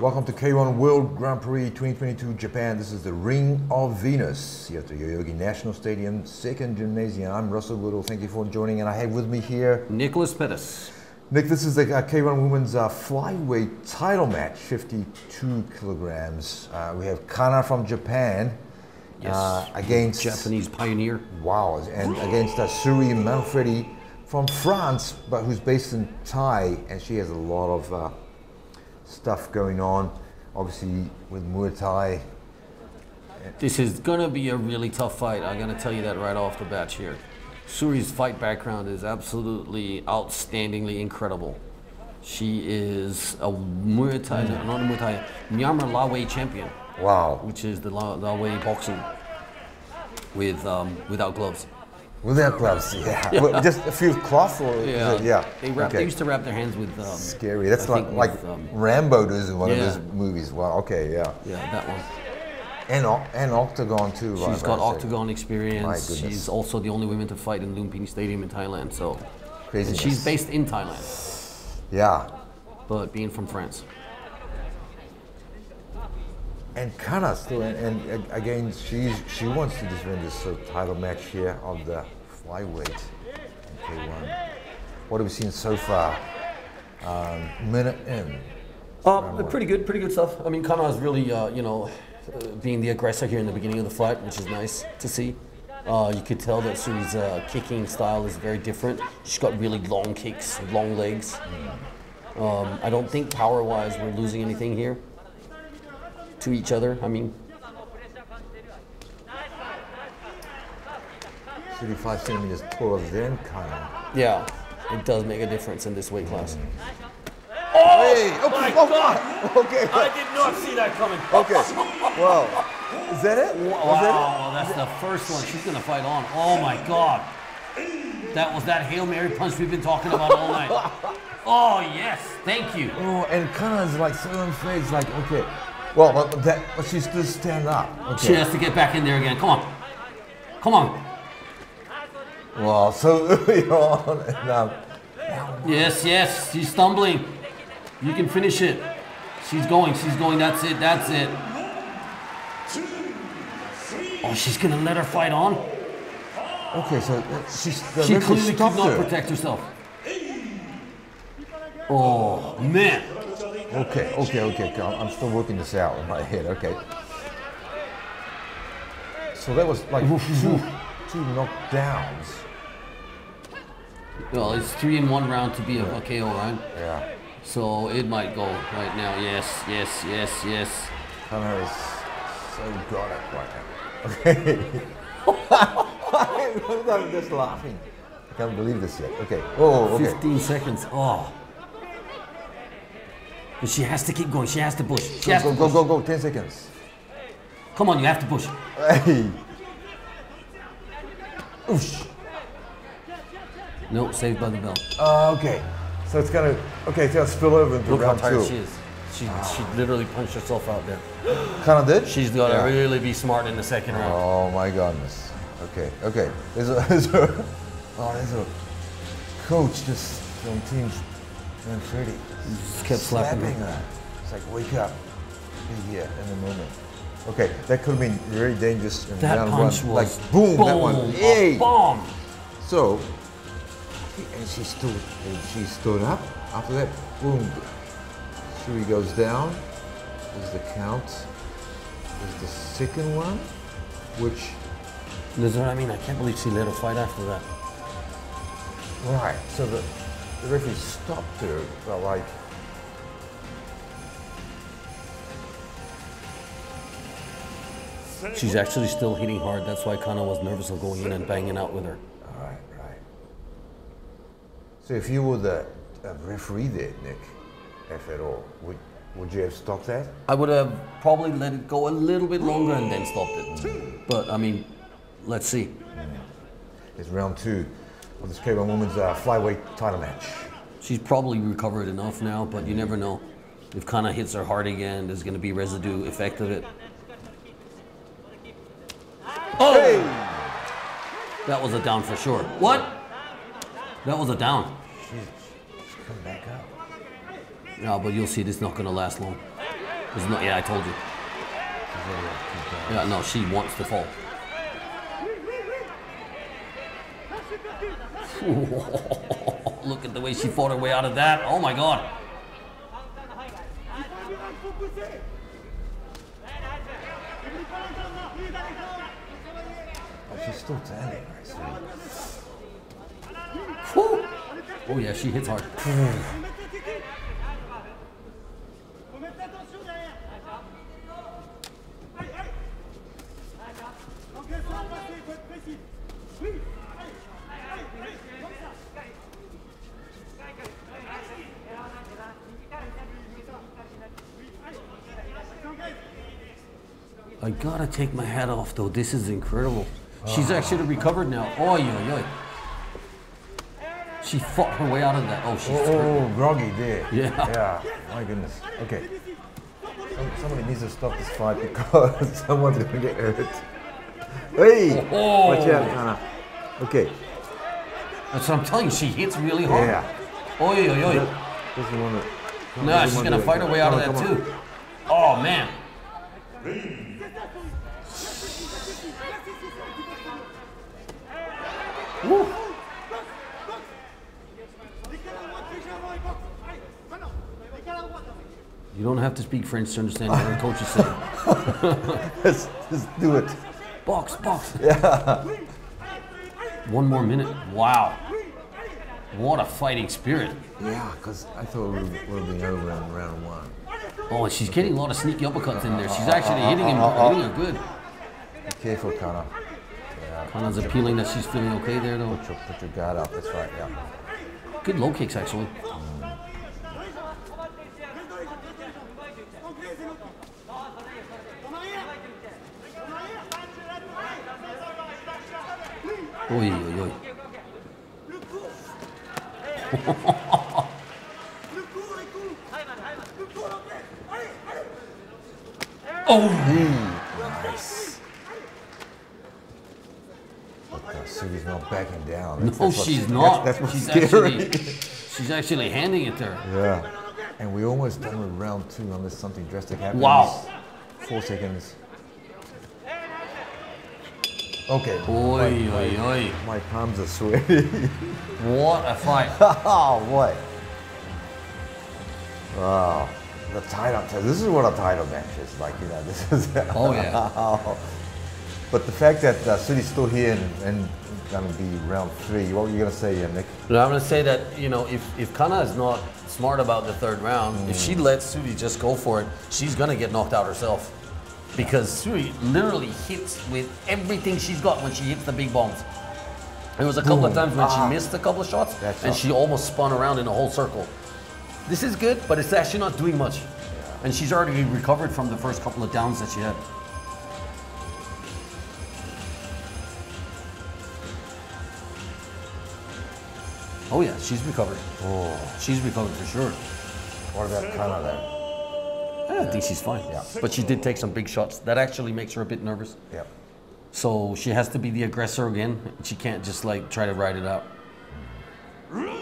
Welcome to K1 World Grand Prix 2022 Japan. This is the Ring of Venus here at the Yoyogi National Stadium, second gymnasium. I'm Russell Goodall. Thank you for joining, and I have with me here Nicholas Pettas. Nick. This is the uh, K1 Women's uh, Flyweight title match, 52 kilograms. Uh, we have Kana from Japan Yes. uh, against Japanese pioneer. Wow, and against uh, Souris Manfredi from France, but who's based in Thai, and she has a lot of uh, stuff going on, obviously with Muay Thai. This is gonna be a really tough fight. I'm gonna tell you that right off the bat here. Souris's fight background is absolutely outstandingly incredible. She is a Muay Thai, not a Muay Thai, Myanmar Lethwei champion, Wow, which is the La- Lethwei boxing with um, without gloves. Without gloves, yeah. Well, Just a few cloth, or it- yeah. They, wrap, they used to wrap their hands with. Um, Scary. That's I like like with, um, Rambo does in one yeah. of his movies. Wow. Okay. Yeah. yeah, that one. And and Octagon too. right, She's got right, so octagon experience. My goodness. She's also the only woman to fight in Lumpini Stadium in Thailand. So, Craziness. she's based in Thailand, Yeah. but being from France. And Kana still, and, and again, she's she wants to defend this uh, title match here of the flyweight in K1. What have we seen so far? Um, minute in. Uh, pretty good, pretty good stuff. I mean, Kana is really, uh, you know, uh, being the aggressor here in the beginning of the fight, which is nice to see. Uh, you could tell that Souris's uh, kicking style is very different. She's got really long kicks, long legs. Um, I don't think power-wise we're losing anything here to each other. I mean, 35 centimeters taller than Kana. yeah, it does make a difference in this weight class. Hey! Oh okay, oh, God! Okay, I did not see that coming. okay. Wow. Is that it? Was that Wow, that's the first one. She's gonna fight on. Oh my god. That was that Hail Mary punch we've been talking about all night. Oh yes, thank you. Oh, and Kana's like so unfair. It's like, okay. Well, but, that, but she still stand up. Okay. She has to get back in there again. Come on. Come on. Wow, so early on. And, um, Yes, yes, she's stumbling. You can finish it. She's going, she's going, that's it, that's it. Oh, she's gonna let her fight on? okay, so uh, she's the She clearly could not her. protect herself. Oh, man. Okay, okay, okay. okay. I'm I'm still working this out in my head. Okay. So that was like two, two knockdowns. Well, it's three in one round to be a, a KO, right? Yeah. So it might go right now. Yes, yes, yes, yes. Kana is so got it right now. Okay. I'm just laughing. I can't believe this yet. Okay. Oh, okay. 15 seconds. Oh. But she has to keep going. She has to push. She Go, has go, to go, push. go, go. Ten seconds. Come on, you have to push. Hey. Oosh. No, saved by the bell. Uh, okay. So it's gonna. Okay, it's gonna spill over into Look how round tired two. she is. She, she literally punched herself out there. Kind of did. She's got to Yeah. really be smart in the second round. Oh my goodness. Okay, okay. There's a, there's a, oh, there's a coach just from Team Manfredi. Just kept slapping her. her. It's like, wake up. Be here in a moment. Okay, that could have been very dangerous in That round punch one. was like, boom, that one. Yay! bomb. So, and she stood, and she stood up. After that, boom. Shui goes down. Is the count. Is the second one, which what I mean. I can't believe she let her fight after that. Right. So the, the referee stopped her, but like, She's actually still hitting hard. That's why Kana was nervous of going in and banging out with her. All right, right. So if you were the uh, referee there, Nick, if at all, would would you have stopped that? I would have probably let it go a little bit longer and then stopped it. But I mean, let's see. It's round two of this K1 Women's uh, flyweight title match. She's probably recovered enough now, but you never know. If Kana hits her hard again, there's going to be residue effect of it. Oh! That was a down for sure. What? That was a down. She's, she's come back up. No, but you'll see this not going to last long. It's not, yeah, I told you. Yeah, no, she wants to fall. Look at the way she fought her way out of that. Oh my god. Oh, she's still standing. I Oh yeah, she hits hard. I gotta take my hat off though. This is incredible. She's actually recovered now. Oh yeah, yeah. She fought her way out of that. Oh, she's Oh, oh, oh, groggy there. Yeah. Yeah. My goodness. Okay. Somebody needs to stop this fight because someone's gonna get hurt. Hey! Oh. oh. Watch out, Kana. Okay. That's what I'm telling you. She hits really hard. Yeah. Oh yeah, yeah. Doesn't want to. Nah, she's gonna fight her way out of that too. Oh man. Woo. You don't have to speak French to understand what the coach is saying. Let's just do it. Box, box. Yeah. One more minute. Wow. What a fighting spirit. Yeah, because I thought we would have been over in round one. Oh, she's getting a lot of sneaky uppercuts in there. She's actually hitting him, hitting her good. Be careful, Kana. Kana's appealing that she's feeling okay there, though. Put your, put your guard up. That's right. Yeah. Good low kicks, actually. Oi, oi, oi. Oh! Nice. But uh, Souris's not backing down. That's- No, that's she's not. That's, that's what's she's scary. actually, she's actually handing it to her. yeah. And we almost done with round two unless something drastic happens. Wow. Four seconds. Okay. Oi, oi, oi. My palms are sweaty. What a fight. oh, what? Wow. The title. This is what a title match is like. You know, this is. Oh, yeah. But the fact that uh, City's still here and, and going to be round three, what were you going to say, uh, Nick? I'm going to say that, you know, if, if Kana is not smart about the third round, if she lets Souris just go for it, she's going to get knocked out herself. Because Souris literally hits with everything she's got when she hits the big bombs. There was a couple of times when she missed a couple of shots and right. she almost spun around in a whole circle. This is good, but it's actually not doing much. And she's already recovered from the first couple of downs that she had. Oh yeah, she's recovered. Oh, She's recovered for sure. what about Kana then? I think she's fine. Yeah. But she did take some big shots. That actually makes her a bit nervous. Yep. So she has to be the aggressor again. She can't just like try to ride it out. Final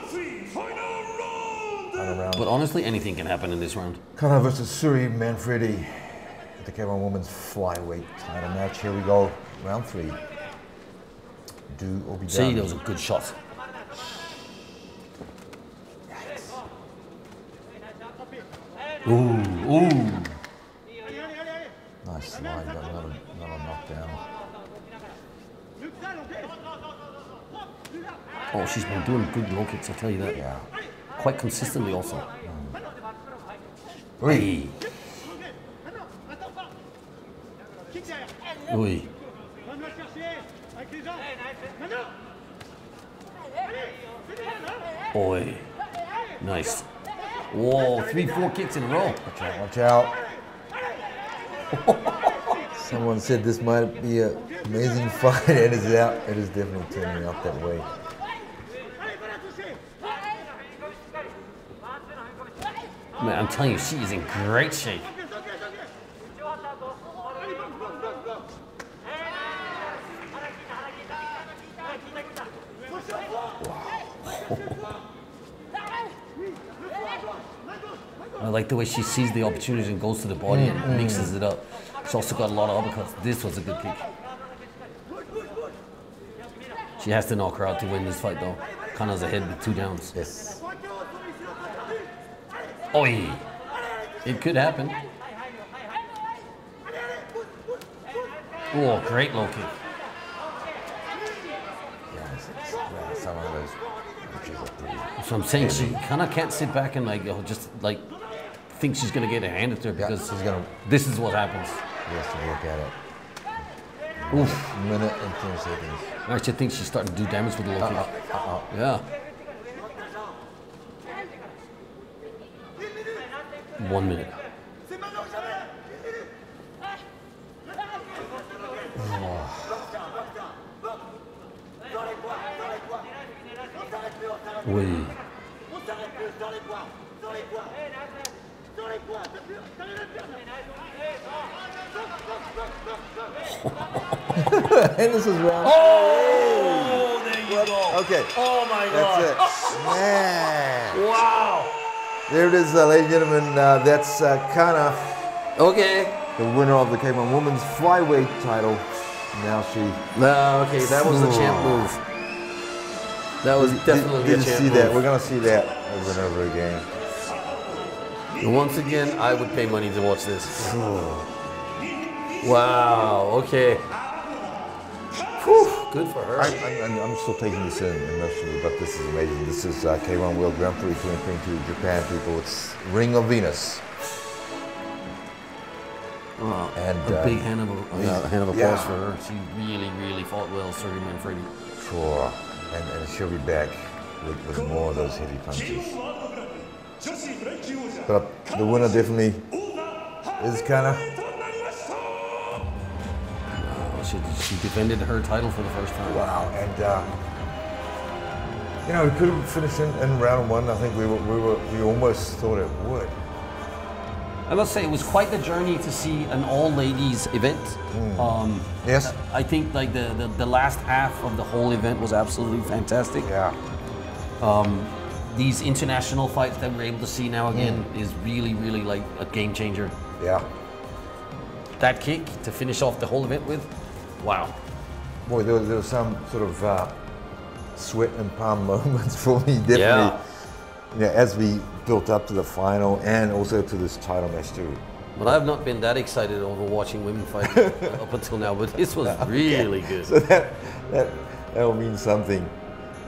round. But honestly, anything can happen in this round. Kana versus Souris Manfredi at the K1 Women's Flyweight title match. Here we go. Round three. Do or be See, done. that was a good shot. Ooh, ooh. Nice slide, but not a, not a knockdown. Oh, she's been doing good low kicks, I'll tell you that. Yeah. Quite consistently also. Hmm. Three. Ooh. Oi. Nice. Whoa, three, four kicks in a row. Watch out, watch out. Someone said this might be an amazing fight. It is out. It is definitely turning out that way. Man, I'm telling you, she is in great shape. Like the way she sees the opportunity and goes to the body and mm, mm. mixes it up. She's also got a lot of uppercuts. This was a good kick. She has to knock her out to win this fight, though. Kana's ahead with two downs. Yes. Oi! It could happen. Oh, great low kick. Yeah, it's, it's, yeah, some of those punches are pretty. So I'm saying she kind of can't sit back and like oh, just like think she's gonna get it handed to her Yeah, because she's gonna. this is what happens. He has to look at it. Oof. Minute and ten seconds. I actually think she's starting to do damage with the low Uh-uh, kick. uh-uh. Yeah. One minute. Oui. and this is round. Oh, there you go. Okay. Oh my That's it. Man. Wow. There it is, uh, ladies and gentlemen. Uh, that's uh, Kana, Okay. the winner of the K1 Women's Flyweight title. Now she. Uh, okay, that was the champ move. That was definitely Did, a champ see move. that? We're gonna see that over and over again. And Once again, I would pay money to watch this. Wow. Okay. Whew, good for her. I, I, I'm, I'm still taking this in emotionally, but this is amazing. This is uh, K1 World Grand Prix 2022 Japan, people. It's Ring of Venus. Wow. And, a uh, big hand of, uh, hand of applause yeah. for her. She really, really fought well, Souris Manfredi. Sure. And, and she'll be back with, with more of those heavy punches. But the winner definitely is Kana. Oh, she, she defended her title for the first time. Wow. And, uh, you know, we could have finished in, in round one. I think we were, we were, we almost thought it would. I must say, it was quite the journey to see an all-ladies event. Um, Yes? I think like the, the, the last half of the whole event was absolutely fantastic. Yeah. These international fights that we're able to see now again is really, really like a game changer. Yeah. That kick to finish off the whole event with, wow. Boy, there was, there was some sort of uh, sweat and palm moments for me, definitely. Yeah. Yeah. as we built up to the final and also to this title match too. But I've not been that excited over watching women fight up until now, but this was really good. So that that that will mean something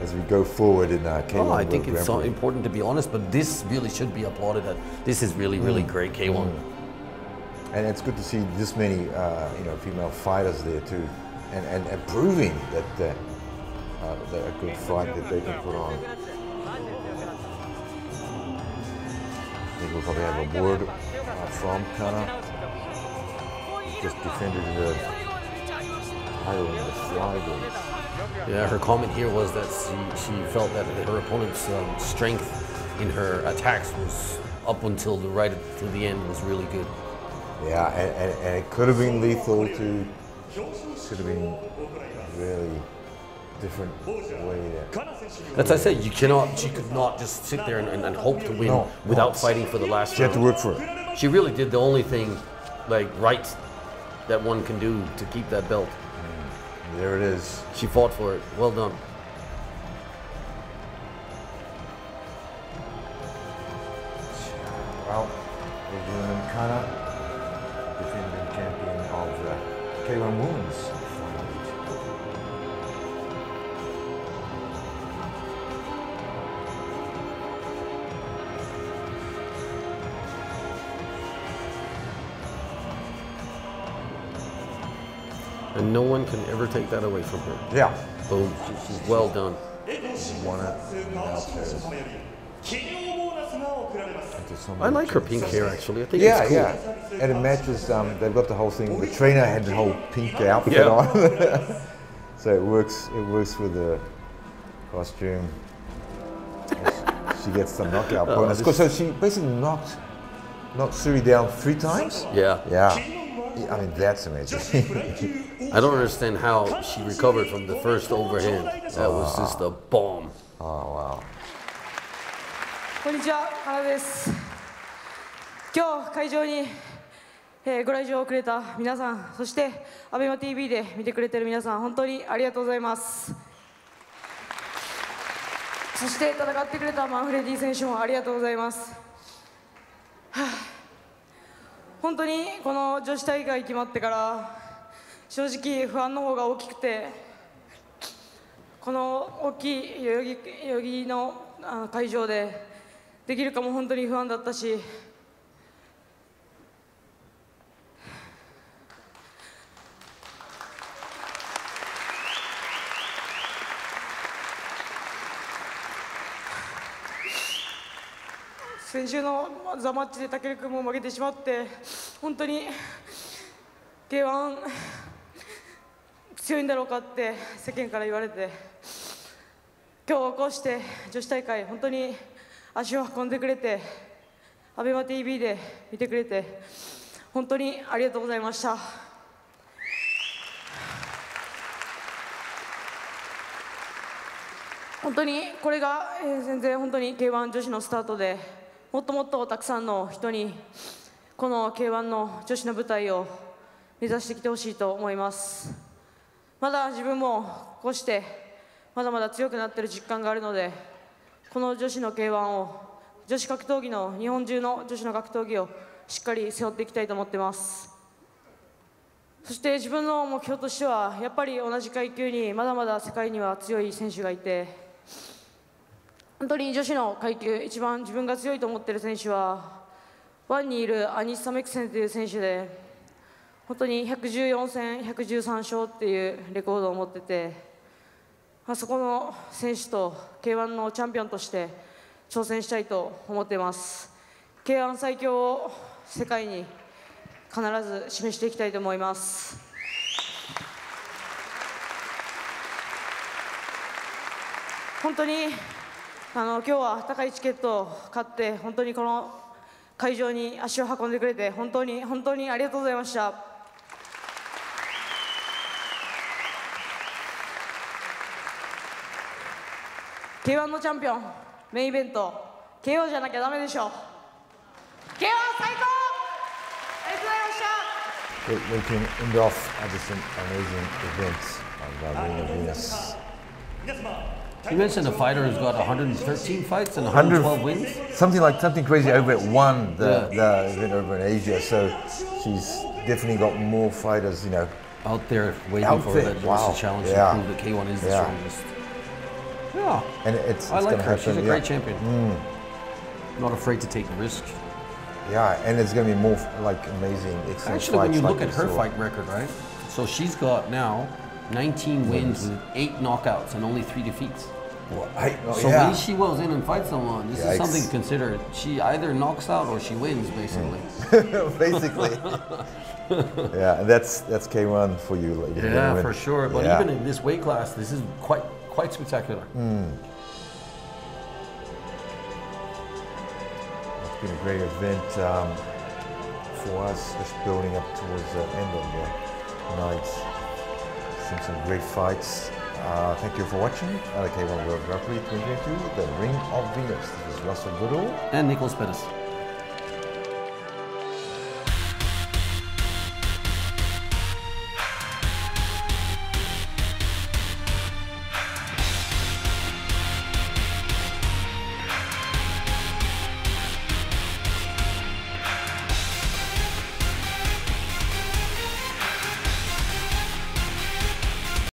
as we go forward in our K1 Oh, I World think it's so important to be honest, but this really should be applauded. That this is really, really great K1. And it's good to see this many uh, you know female fighters there too, and and, and proving that that, uh, that a good fight that they can put on. I think we'll probably have a word uh, from Kana. Just defended the title in the flyweight. Yeah, her comment here was that she, she felt that her opponent's um, strength in her attacks was up until the right to the end was really good. Yeah, and, and, and it could have been lethal to, could have been really different way that. As I said, you cannot, she could not just sit there and, and, and hope to win No, without no. fighting for the last She had to work for it. She really did the only thing, like right, that one can do to keep that belt. There it is. She fought for it. Well done. Well, Rosamund Kana, defending champion of the K1 Women's And no one can ever take that away from her. Yeah. Boom. She's well done. Won it. Now to, so I like her pink hair actually. I think Yeah, it's cool. yeah. And it matches, um, they've got the whole thing, the trainer had the whole pink outfit Yeah. on. so it works, it works with the costume. she gets the knockout Oh, bonus. 'Cause so she basically knocked, knocked Souris down three times? Yeah. Yeah. I mean, that's amazing. I don't understand how she recovered from the first overhand. That was just a bomb. oh, wow. こんにちは、原です。今日会場に、えーご来場くれた皆さんそして ABEMATV で見てくれてる皆さん本当にありがとうございますそして戦ってくれたマンフレディ選手もありがとうございます、はあ本当にこの女子大会決まってから正直不安の方が大きくてこの大きい代々木代々木のあの会場でできるかも本当に不安だったし先週のザ・マッチで武尊君も負けてしまって本当に K1 強いんだろうかって世間から言われて今日こうして女子大会本当に足を運んでくれて ABEMATV で見てくれて本当にありがとうございました。本当にこれが、えー全然本当に K1 女子のスタートでもっともっとたくさんの人にこの K1 の女子の舞台を目指してきてほしいと思います。まだ自分もこうしてまだまだ強くなっている実感があるのでこの女子の K1 を女子格闘技の日本中の女子の格闘技をしっかり背負っていきたいと思ってます。そして自分の目標としてはやっぱり同じ階級にまだまだ世界には強い選手がいて本当に女子の階級一番自分が強いと思っている選手はワンにいるアニス・サメクセンという選手で本当に114戦113勝っていうレコードを持ってて、まあ、そこの選手と k 1のチャンピオンとして挑戦したいと思っています。K 1最強を世界に必ず示していきたいと思います。本当にあの今日は高いチケットを買って本当にこの会場に足を運んでくれて本当に本当にありがとうございました。K1 のチャンピオンメインイベント KO じゃなきゃダメでしょ KO 最高ありがとうございました can end off at this amazing event uh, of Venus. You mentioned a fighter who's got 113 fights and 112 wins. Something like something crazy over at one the, the event over in Asia. So she's definitely got more fighters, you know. Out there waiting Out for there, that wow. challenge Yeah. to prove that K1 is the Yeah. strongest. Yeah, And it's, I it's like gonna her. She's happen. a yeah. great champion. Mm. Not afraid to take risk. Yeah, and it's gonna be more like amazing, Actually, when you like look at her fight record, right? So she's got now 19 wins with eight knockouts and only three defeats. Well, I- oh, So yeah. when she was in and fights someone, this Yikes. is something to consider. She either knocks out or she wins, basically. basically. yeah, and that's that's K1 for you, ladies Yeah, for sure. But Yeah. even in this weight class, this is quite quite spectacular. It's been a great event um, for us, just building up towards the end of the night. Some great fights. Uh, thank you for watching. Uh, K1 World Grand Prix 2022, the Ring of Venus. This is Russell Goodall. And Nicholas Pettas.